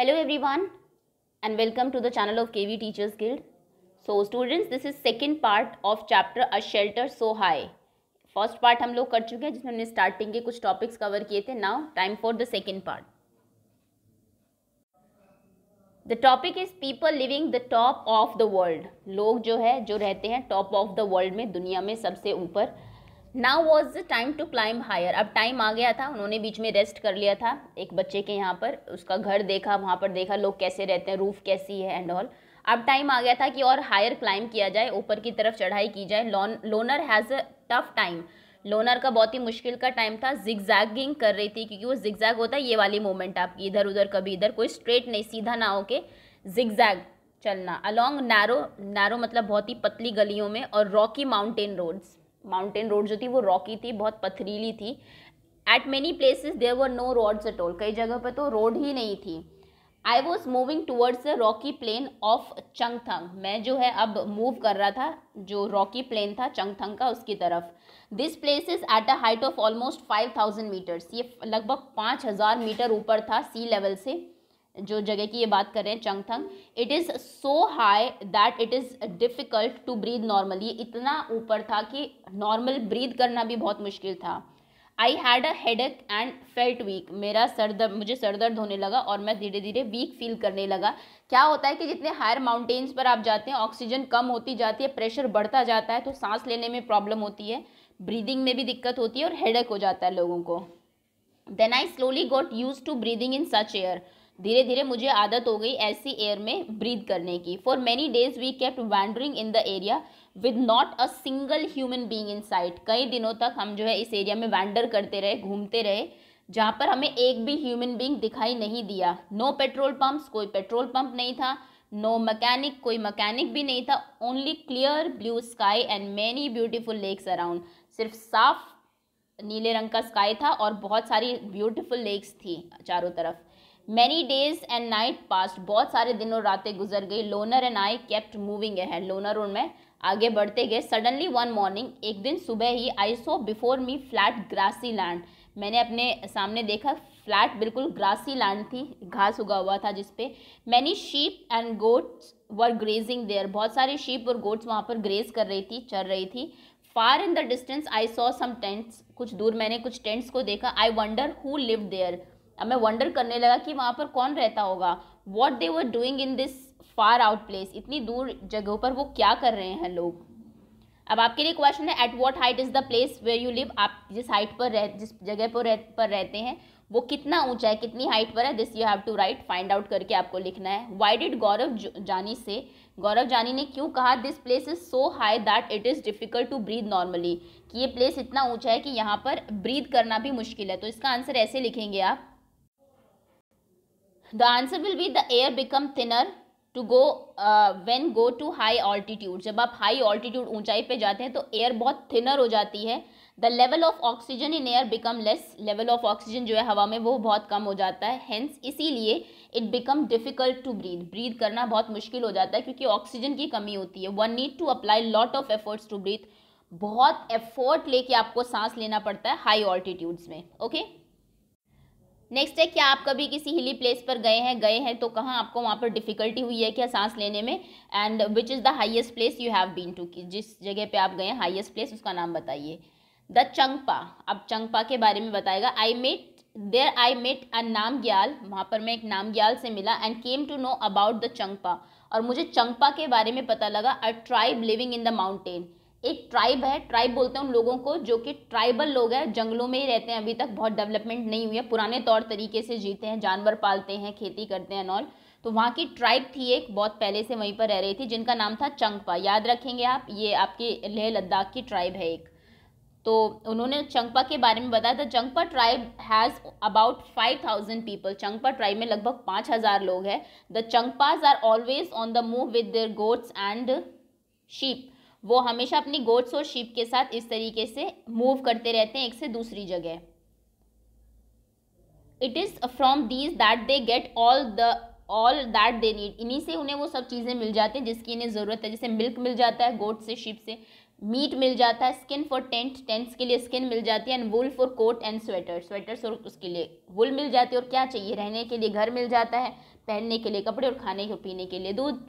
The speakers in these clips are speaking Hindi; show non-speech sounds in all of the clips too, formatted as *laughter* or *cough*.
Hello, everyone, and welcome to the channel of KV Teachers Guild. So, students, this is second part of chapter, A Shelter So High. First part हम लोग कर चुके हैं, जिसमें हमने स्टार्टिंग के कुछ टॉपिक्स कवर किए थे now time for the second part the topic is people living the top of the world लोग जो है, जो रहते हैं टॉप ऑफ़ द वर्ल्ड में, दुनिया में सबसे ऊपर now was the time to climb higher अब टाइम आ गया था, उन्होंने बीच में रेस्ट कर लिया था, एक बच्चे के यहाँ पर, उसका घर देखा, वहाँ पर देखा, लोग कैसे रहते हैं रूफ कैसी है एंड ऑल अब टाइम आ गया था कि और हायर क्लाइंब किया जाए, ऊपर की तरफ़ चढ़ाई की जाए. Lone loner has a tough time loner का बहुत ही मुश्किल का टाइम था जिगजैगिंग कर रही थी, क्योंकि वो जिगजैग होता है, ये वाली मूवमेंट आपकी, इधर, उधर, कभी इधर, कोई स्ट्रेट नहीं, सीधा ना हो के जिगजैग चलना. अलॉन्ग नैरो नैरो मतलब बहुत ही पतली गलियों में और rocky mountain roads mountain road जो थी, वो रॉकी थी, बहुत पथरीली थी. At many places there were no roads at all कई जगह पर तो रोड ही नहीं थी. I was moving towards the rocky plain of Changthang मैं जो है अब मूव कर रहा था, जो रॉकी प्लेन था चंगथंग का उसकी तरफ़. This place is at a height of almost five thousand metres ये लगभग पाँच हज़ार मीटर ऊपर था सी लेवल से. जो जगह की ये बात कर रहे हैं, Changthang it is so high that it is difficult to breathe normally इतना ऊपर था कि नॉर्मल ब्रीद करना भी बहुत मुश्किल था। I had a headache and felt weak मेरा सर दर्द, मुझे सर दर्द होने लगा और मैं धीरे धीरे वीक फील करने लगा। क्या होता है कि जितने हायर माउंटेन्स पर आप जाते हैं ऑक्सीजन कम होती जाती है प्रेशर बढ़ता जाता है तो सांस लेने में प्रॉब्लम होती है ब्रीदिंग में भी दिक्कत होती है और हेडेक हो जाता है लोगों को। Then I slowly got used to breathing in such air धीरे धीरे मुझे आदत हो गई ऐसी एयर में ब्रीद करने की। For many days we kept wandering in the area with not a single human being in sight कई दिनों तक हम जो है इस एरिया में वैंडर करते रहे, घूमते रहे, जहाँ पर हमें एक भी ह्यूमन बींग दिखाई नहीं दिया। नो पेट्रोल पम्प्स कोई पेट्रोल पम्प नहीं था नो मकैनिक कोई मकैनिक भी नहीं था only clear blue sky and many beautiful lakes around सिर्फ़ साफ़ नीले रंग का स्काई था और बहुत सारी ब्यूटिफुल लेक्स थी चारों तरफ़। Many days and night passed बहुत सारे दिनों रातें गुजर गई। Loner and I kept moving है लोनर और मैं आगे बढ़ते गए। सडनली वन मॉर्निंग एक दिन सुबह ही I saw before me flat grassy land मैंने अपने सामने देखा फ्लैट बिल्कुल ग्रासी लैंड थी। घास उगा हुआ था जिसपे। Many sheep and goats were grazing there बहुत सारे शीप और गोट्स वहाँ पर ग्रेज कर रही थी चल रही थी। Far in the distance I saw some tents कुछ दूर मैंने कुछ टेंट्स को देखा। I wonder who live there अब मैं वंडर करने लगा कि वहाँ पर कौन रहता होगा। What they were doing in this far out place इतनी दूर जगहों पर वो क्या कर रहे हैं लोग? अब आपके लिए क्वेश्चन है at what height is the place where you live आप जिस हाइट पर रह जिस जगह पर रह, पर रहते हैं वो कितना ऊँचा है कितनी हाइट पर है? This you have to write find out करके आपको लिखना है। वाई डिड गौरव जानी से गौरव जानी ने क्यों कहा this place is so high that it is difficult to breathe normally कि ये प्लेस इतना ऊँचा है कि यहाँ पर ब्रीद करना भी मुश्किल है। तो इसका आंसर ऐसे लिखेंगे आप। The answer will be the air become thinner to go when go to high altitude जब आप हाई ऑल्टीट्यूड ऊंचाई पे जाते हैं तो एयर बहुत थिनर हो जाती है। The level of oxygen in air become less level of oxygen जो है हवा में, वो बहुत कम हो जाता है। हेंस इसीलिए it become difficult to breathe breathe करना बहुत मुश्किल हो जाता है, क्योंकि ऑक्सीजन की कमी होती है। One need to apply lot of efforts to breathe बहुत एफर्ट लेके आपको सांस लेना पड़ता है हाई ऑल्टीट्यूड्स में ओके okay? नेक्स्ट है क्या आप कभी किसी हिली प्लेस पर गए हैं गए हैं तो कहाँ आपको वहाँ पर डिफ़िकल्टी हुई है क्या सांस लेने में? And which is the highest place you have been to कि जिस जगह पे आप गए हैं हाइएस्ट प्लेस उसका नाम बताइए। द चंगपा अब चंगपा के बारे में बताएगा। I met there I met a नाम ग्याल वहाँ पर मैं एक नाम ग्याल से मिला and came to know about the Changpa और मुझे चंगपा के बारे में पता लगा a tribe living in the mountain एक ट्राइब है ट्राइब बोलते हैं उन लोगों को जो कि ट्राइबल लोग हैं, जंगलों में ही रहते हैं। अभी तक बहुत डेवलपमेंट नहीं हुई है। पुराने तौर तरीके से जीते हैं, जानवर पालते हैं, खेती करते हैं नॉल तो वहाँ की ट्राइब थी एक, बहुत पहले से वहीं पर रह रही थी, जिनका नाम था चंगपा। याद रखेंगे आप, ये आपके लेह लद्दाख की ट्राइब है एक। तो उन्होंने चंगपा के बारे में बताया। था Changpa tribe has about five thousand people Changpa tribe में लगभग पाँच हज़ार लोग हैं। The Changpas are always on the move with their goats and sheep वो हमेशा अपनी गोट्स और शीप के साथ इस तरीके से मूव करते रहते हैं एक से दूसरी जगह। It is from these that they get all the all that they need इन्हीं से उन्हें वो सब चीज़ें मिल जाती हैं जिसकी इन्हें ज़रूरत है। जैसे मिल्क मिल जाता है गोट से शिप से। मीट मिल जाता है स्किन फॉर टेंट टेंट्स के लिए स्किन मिल जाती है and wool for coat and sweater sweaters और उसके लिए वुल मिल जाती है और क्या चाहिए? रहने के लिए घर मिल जाता है, पहनने के लिए कपड़े और खाने के पीने के लिए दूध।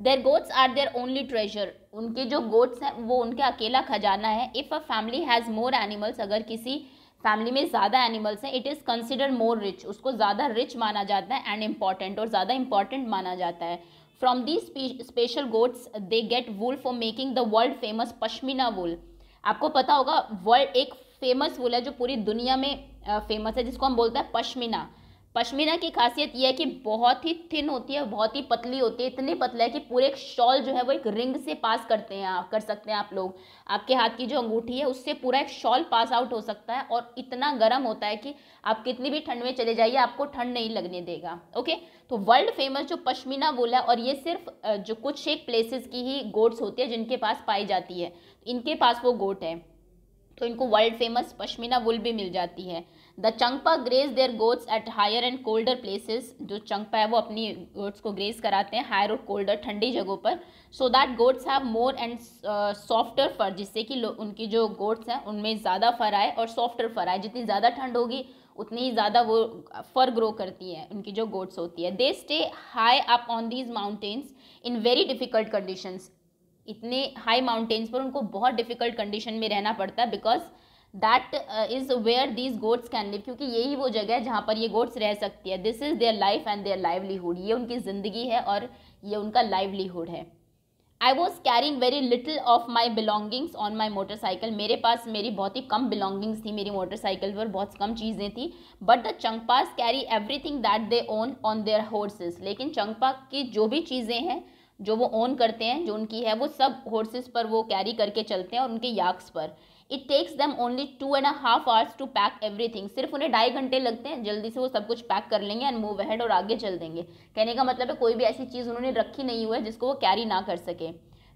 Their goats are their only treasure उनके जो गोट्स हैं, वो उनका अकेला खजाना है। If a family has more animals अगर किसी फैमिली में ज़्यादा एनिमल्स हैं it is consider more rich उसको ज़्यादा रिच माना जाता है एंड इंपॉर्टेंट और ज़्यादा इंपॉर्टेंट माना जाता है। From these special goats they get wool for making the world famous pashmina wool आपको पता होगा वर्ल्ड एक फ़ेमस वूल है जो पूरी दुनिया में फ़ेमस है, जिसको हम बोलते हैं पश्मीना। पश्मीना की खासियत यह है कि बहुत ही थिन होती है, बहुत ही पतली होती है, इतनी पतला है कि पूरे एक शॉल जो है वो एक रिंग से पास करते हैं आप, कर सकते हैं आप लोग। आपके हाथ की जो अंगूठी है, उससे पूरा एक शॉल पास आउट हो सकता है और इतना गर्म होता है कि आप कितनी भी ठंड में चले जाइए, आपको ठंड नहीं लगने देगा, ओके? तो वर्ल्ड फ़ेमस जो पश्मीना वुल है, और ये सिर्फ़ जो कुछ एक प्लेसेस की ही गोट्स होती है जिनके पास पाई जाती है। इनके पास वो गोट है तो इनको वर्ल्ड फ़ेमस पश्मीना वुल भी मिल जाती है। The Changpa graze their goats at higher and colder places जो चंगपा है, वो अपनी गोट्स को ग्रेज कराते हैं हायर और कोल्डर ठंडी जगहों पर। So that goats have more and softer fur जिससे कि उनकी जो गोट्स हैं, उनमें ज़्यादा फर आए और सॉफ्टर फर आए। जितनी ज़्यादा ठंड होगी, उतनी ही ज़्यादा वो फर ग्रो करती है, उनकी जो गोट्स होती है। They stay high up on these mountains in very difficult conditions इतने हाई माउंटेन्स पर उनको बहुत डिफ़िकल्ट कंडीशन में रहना पड़ता है because that is where these goats can live क्योंकि यही वो जगह है जहाँ पर ये गोड्स रह सकती है। This is their life and their livelihood ये उनकी ज़िंदगी है और ये उनका लाइवलीहुड है। I was carrying very little of my belongings on my motorcycle मेरे पास मेरी बहुत ही कम बिलोंगिंग्स थी मेरी मोटरसाइकिल पर, बहुत कम चीज़ें थी। But the Changpas carry everything that they own on their horses लेकिन चंगपा की जो भी चीज़ें हैं, जो वो ओन करते हैं, जो उनकी है, वो सब हॉर्सेस पर वो कैरी करके चलते हैं और उनके याक्स पर। It takes them only two and half hours to pack everything सिर्फ़ उन्हें ढाई घंटे लगते हैं। जल्दी से वो सब कुछ पैक कर लेंगे एंड मूव अहेड और आगे चल देंगे। कहने का मतलब है कोई भी ऐसी चीज़ उन्होंने रखी नहीं हुआ है जिसको वो कैरी ना कर सके।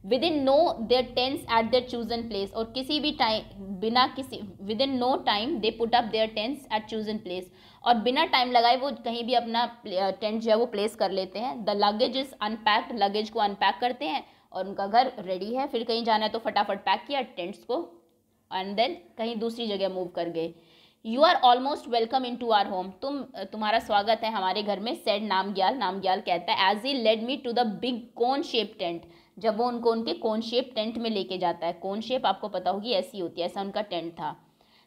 Within no their tents at their chosen place और किसी भी टाइम बिना किसी within no time they put up their tents at chosen place और बिना टाइम लगाए वो कहीं भी अपना टेंट जो है वो प्लेस कर लेते हैं। The luggage is unpacked luggage को अनपैक करते हैं और उनका घर रेडी है। फिर कहीं जाना है तो फटाफट पैक किया टेंट्स को एंड देन कहीं दूसरी जगह मूव कर गए। You are almost welcome into our home तुम, तुम्हारा स्वागत है हमारे घर में सेड नामग्याल। नामग्याल कहता है as he led me to the big cone shape tent जब वो उनको, उनके कोन शेप टेंट में लेके जाता है। कोन शेप आपको पता होगी, ऐसी होती है, ऐसा उनका टेंट था।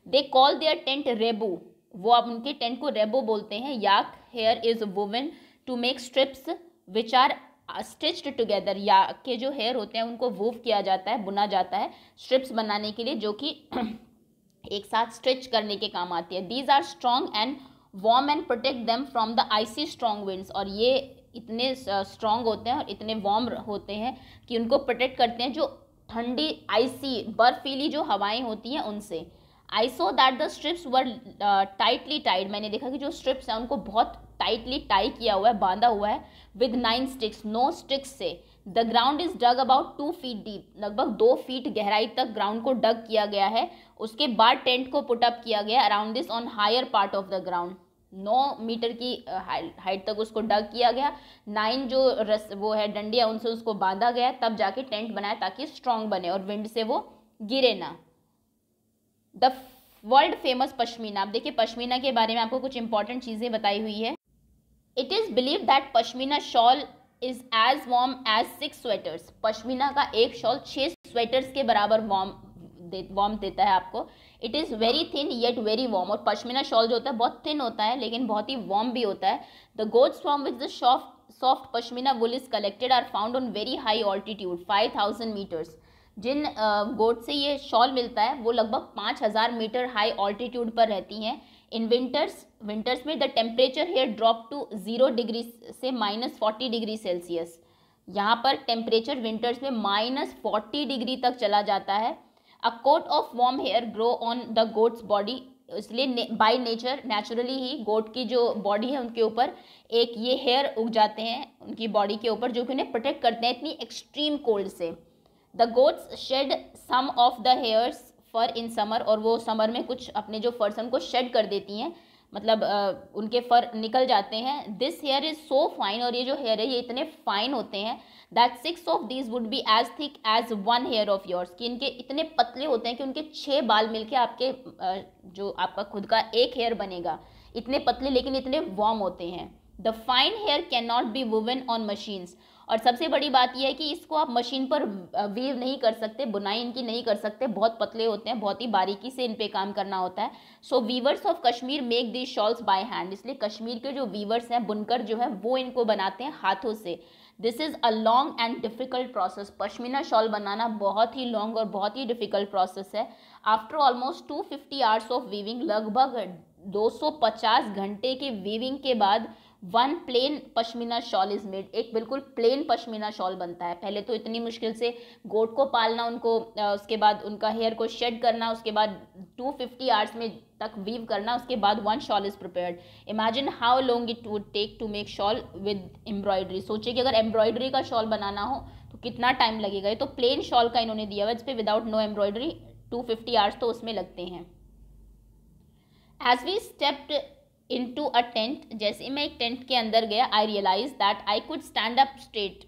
They call their tent rebo वो अब उनके टेंट को रेबो बोलते हैं। Yak hair is woven to make strips which are stitched together या के जो हेयर होते हैं, उनको वूव किया जाता है, बुना जाता है स्ट्रिप्स बनाने के लिए, जो कि *clears throat* एक साथ स्ट्रिच करने के काम आती है। These are strong and warm and protect them from the icy strong winds और ये इतने स्ट्रॉन्ग होते हैं और इतने वार्म होते हैं कि उनको प्रोटेक्ट करते हैं जो ठंडी आइसी बर्फीली जो हवाएँ होती हैं उनसे। I saw that the strips were tightly tied मैंने देखा कि जो स्ट्रिप्स हैं, उनको बहुत टाइटली टाई किया हुआ है, बांधा हुआ है विद नाइन स्टिक्स नो स्टिक्स से. The ground is dug about two feet deep लगभग दो फीट गहराई तक ग्राउंड को डग किया गया है. उसके बाद टेंट को पुटअप किया गया. Around this on higher part of the ground now metre की हाइट तक उसको डग किया गया. नाइन जो रस, वो है, डंडिया, उनसे उसको बांधा गया. तब जाके टेंट बनाया ताकि स्ट्रांग बने और विंड से वो गिरे ना। The world famous pashmina. आप देखिए, पश्मीना के बारे में आपको कुछ इंपॉर्टेंट चीज़ें बताई हुई है। It is believe that pashmina shawl is as warm as six sweaters pashmina का एक शॉल छः स्वेटर्स के बराबर वार्म दे वार्म देता है आपको। It is very thin yet very warm और पश्मीना शॉल जो होता है, बहुत थिन होता है, लेकिन बहुत ही वार्म भी होता है। The goats from which the soft soft pashmina wool is collected are found on very high altitude five thousand metres Jin goat से ये शॉल मिलता है, वो लगभग पाँच हज़ार मीटर हाई ऑल्टीट्यूड पर रहती हैं। इन विंटर्स विंटर्स में the temperature here drop to zero degree से माइनस फोर्टी डिग्री सेल्सियस यहाँ पर टेम्परेचर विंटर्स में माइनस फोर्टी डिग्री तक चला जाता है। A coat of warm hair grow on the goats body इसलिए बाय नेचर नेचुरली ही गोट की जो बॉडी है उनके ऊपर, एक ये हेयर उग जाते हैं उनकी बॉडी के ऊपर, जो कि उन्हें प्रोटेक्ट करते हैं इतनी एक्सट्रीम कोल्ड से। The goats shed some of the hairs fur in summer और वो समर में कुछ अपने जो फर्स उनको शेड कर देती हैं। मतलब आ, उनके फर निकल जाते हैं। This hair is so fine और ये जो हेयर है ये इतने फाइन होते हैं that six of these would be as thick as one hair of yours कि इनके इतने पतले होते हैं कि उनके छः बाल मिलके आपके जो आपका खुद का एक हेयर बनेगा। इतने पतले लेकिन इतने वार्म होते हैं। The fine hair can not be woven on machines और सबसे बड़ी बात यह है कि इसको आप मशीन पर वीव नहीं कर सकते, बुनाई इनकी नहीं कर सकते, बहुत पतले होते हैं, बहुत ही बारीकी से इन पर काम करना होता है। So weavers of Kashmir make the shawls by hand इसलिए कश्मीर के जो वीवर्स हैं, बुनकर जो है, वो इनको बनाते हैं हाथों से। This is a long and difficult process pashmina shawl बनाना बहुत ही लॉन्ग और बहुत ही डिफ़िकल्ट प्रोसेस है। After almost two fifty hours of weaving लगभग 250 घंटे के वीविंग के बाद one plain pashmina shawl is made एक बिल्कुल प्लेन पश्मीना शॉल बनता है। पहले तो इतनी मुश्किल से गोट को पालना, उनको उसके बाद उनका हेयर को शेड करना, उसके बाद टू फिफ्टी आवर्स में तक वीव करना, उसके बाद one shawl is prepared imagine how long it would take to make shawl with embroidery सोचिए कि अगर एम्ब्रॉयडरी का शॉल बनाना हो तो कितना टाइम लगेगा? ये तो प्लेन शॉल का इन्होंने दिया हुआ इस पर without no embroidery two fifty hours तो उसमें लगते हैं। As we stepped into a tent जैसे मैं एक टेंट के अंदर गया I realise that I could stand up straight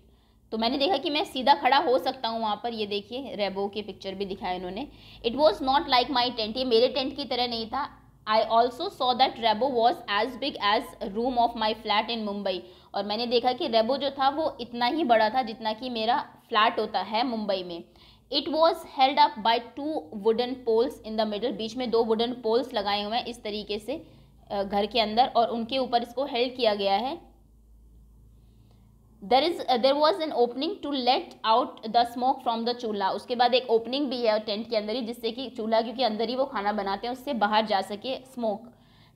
तो मैंने देखा कि मैं सीधा खड़ा हो सकता हूँ वहाँ पर। ये देखिए रेबो की पिक्चर भी दिखाया इन्होंने. It was not like my tent ये मेरे टेंट की तरह नहीं था. I also saw that rebo was as big as room of my flat in Mumbai और मैंने देखा कि रेबो जो था, वो इतना ही बड़ा था जितना कि मेरा फ्लैट होता है मुंबई में. It was held up by two wooden poles in the middle बीच में दो वुडन पोल्स लगाए हुए हैं इस तरीके से. घर के अंदर और उनके ऊपर इसको हेल्ड किया गया है। There is there was an opening to let out the smoke from the chulha उसके बाद एक ओपनिंग भी है टेंट के अंदर ही, जिससे कि चूल्हा, क्योंकि अंदर ही वो खाना बनाते हैं, उससे बाहर जा सके smoke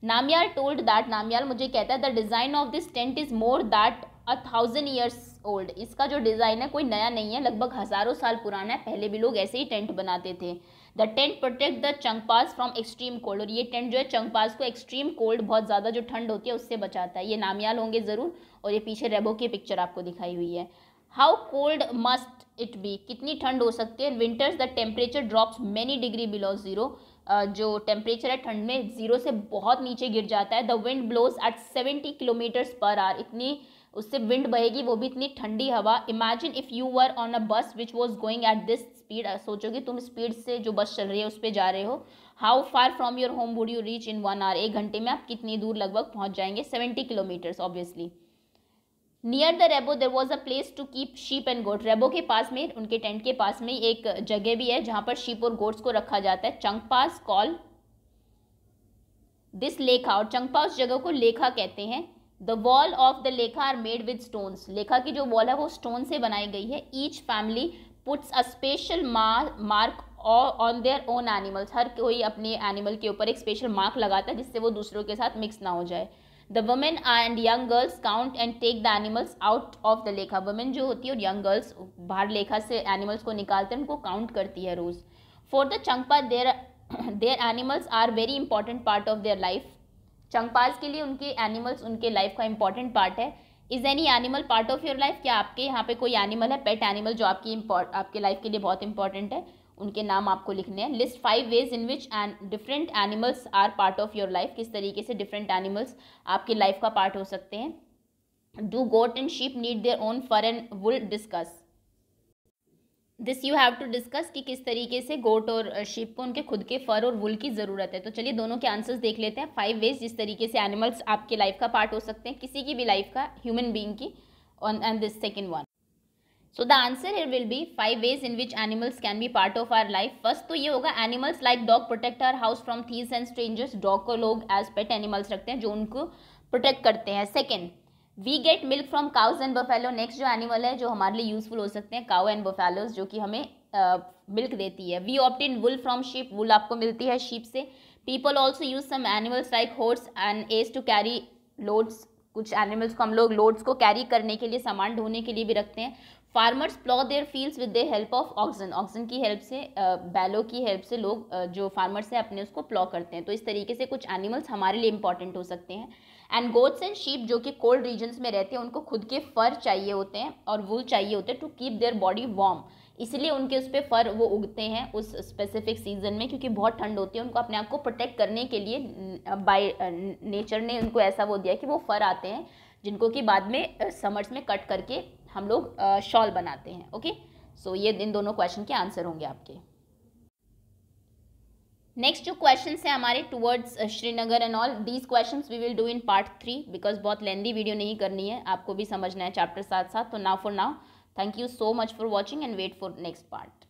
Namgyal told that Namgyal मुझे कहता है the design of this tent is more that a thousand years old इसका जो डिज़ाइन है, कोई नया नहीं है, लगभग हज़ारों साल पुराना है, पहले भी लोग ऐसे ही टेंट बनाते थे। The tent protect the Changpas from extreme cold और ये टेंट जो है चंगपास को एक्सट्रीम कोल्ड बहुत ज़्यादा जो ठंड होती है, उससे बचाता है। ये नामियाल होंगे ज़रूर और ये पीछे रेबो की पिक्चर आपको दिखाई हुई है। How cold must it be कितनी ठंड हो सकती है? Winters the temperature drops many degree below zero जो टेम्परेचर है, ठंड में ज़ीरो से बहुत नीचे गिर जाता है। The wind blows at seventy kilometres per hour इतनी उससे विंड बहेगी, वो भी इतनी ठंडी हवा। Imagine if you were on a bus which was going at this speed सोचोगे तुम स्पीड से जो बस चल रही है, उस पर जा रहे हो। How far from your home would you reach in one hour एक घंटे में आप कितनी दूर लगभग पहुँच जाएँगे? Seventy kilometres obviously near the rebo there was a place to keep sheep and goat rebo के पास में, उनके टेंट के पास में एक जगह भी है, जहाँ पर शीप और गोट्स को रखा जाता है। चंगपास कॉल दिस लेखा और चंगपा उस जगह को लेखा कहते हैं। The wall of the lekha are made with stones lekha की जो वॉल है, वो स्टोन से बनाई गई है। Each family puts a special mark on their own animals हर कोई अपने एनिमल के ऊपर एक स्पेशल मार्क लगाता है जिससे वो दूसरों के साथ मिक्स ना हो जाए। The women and young girls count and take the animals out of the lekha. Women जो होती है और यंग गर्ल्स बाहर लेखा से एनिमल्स को निकालते हैं, उनको काउंट करती है रोज़। For the Changpa there their animals are very important part of their life Changpas के लिए उनके एनिमल्स उनके लाइफ का इंपॉर्टेंट पार्ट है। Is any animal part of your life क्या आपके यहाँ पे कोई एनिमल है? पेट एनिमल जो आपकी आपके लाइफ के लिए बहुत इंपॉर्टेंट है, उनके नाम आपको लिखने हैं। List five ways in which an different animals are part of your life किस तरीके से डिफरेंट एनिमल्स आपके लाइफ का पार्ट हो सकते हैं। Do goat and sheep need their own fur and wool discuss this you have to discuss कि किस तरीके से गोट और शिप को उनके खुद के फर और वुल की ज़रूरत है। तो चलिए दोनों के आंसर्स देख लेते हैं। फाइव वेज जिस तरीके से एनिमल्स आपके लाइफ का पार्ट हो सकते हैं, किसी की भी लाइफ का ह्यूमन बींग की on and this second one so the answer here will be five ways in which animals can be part of our life first तो ये होगा animals like dog protect our house from thieves and strangers dog को लोग एज पेट एनिमल्स रखते हैं जो उनको प्रोटेक्ट करते हैं। Second we get milk from cows and buffalo next जो एनिमल है जो हमारे लिए यूजफुल हो सकते हैं काउ एंड बफेलोज जो कि हमें मिल्क uh, देती है. We obtain wool from sheep wool आपको मिलती है शीप से. People also use some animals like horse and ass to carry loads कुछ एनिमल्स को हम लोग लोड्स को कैरी करने के लिए सामान ढोने के लिए भी रखते हैं. Farmers plough their fields with the help of oxygen oxygen की हेल्प से बैलो की हेल्प से लोग जो फार्मर्स हैं अपने उसको प्लॉ करते हैं. तो इस तरीके से कुछ एनिमल्स हमारे लिए इंपॉर्टेंट हो सकते हैं. एंड गोट्स एंड शीप जो कि कोल्ड रीजन्स में रहते हैं, उनको खुद के फर चाहिए होते हैं और वुल चाहिए होते हैं to keep their body warm इसलिए उनके उस पर फर वो उगते हैं उस स्पेसिफिक सीज़न में क्योंकि बहुत ठंड होती है, उनको अपने आप को प्रोटेक्ट करने के लिए बाय नेचर ने उनको ऐसा वो दिया कि वो फर आते हैं, जिनको कि बाद में समर्स में कट करके हम लोग शॉल बनाते हैं ओके सो ये इन दोनों क्वेश्चन के आंसर होंगे आपके। नेक्स्ट जो क्वेश्चन है हमारे towards Srinagar and all these question we will do in part three because बहुत लेंदी वीडियो नहीं करनी है, आपको भी समझना है चैप्टर साथ साथ तो now for now thank you so much for watching and wait for next part